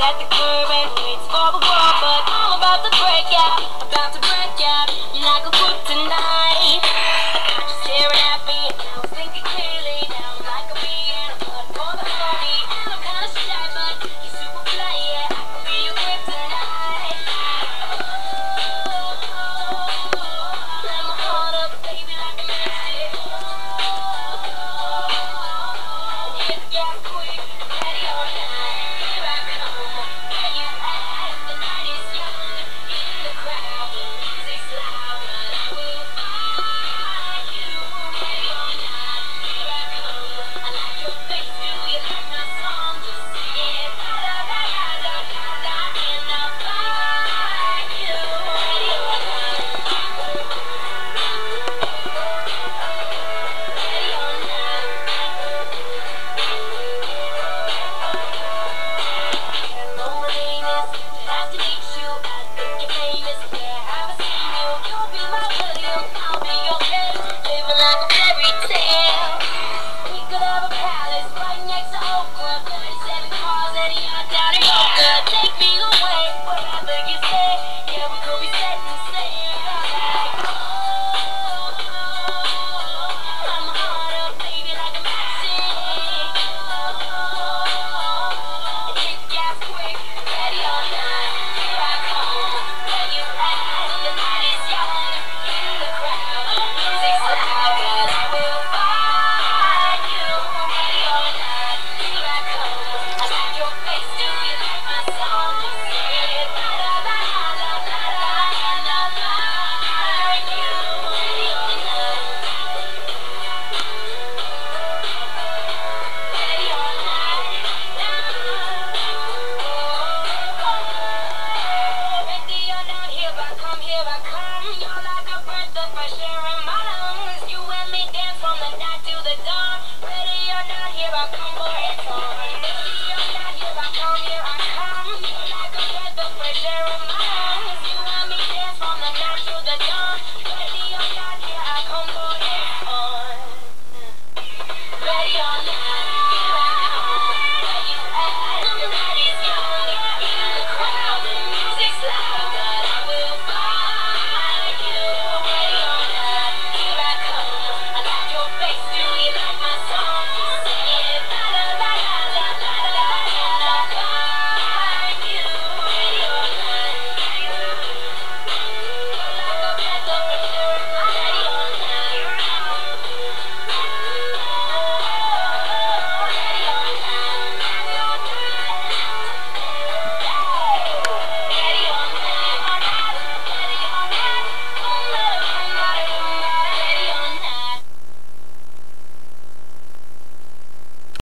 at the curb and waits for the war, but I'm about to break out, about to break out, like a book tonight. Just staring at me, I was thinking clearly, now I'm like a bee and I'm bud for the honey, and I'm kinda shy, but he's super fly, yeah, I could be your grip tonight. Oh, oh, oh, oh, oh, my heart up, baby, like a oh, Oh, oh, oh, oh, oh, oh, oh, oh, oh, oh, oh, oh, oh, the dawn. Ready or not, here I come, boy, it's on. Ready or not, here I come, here I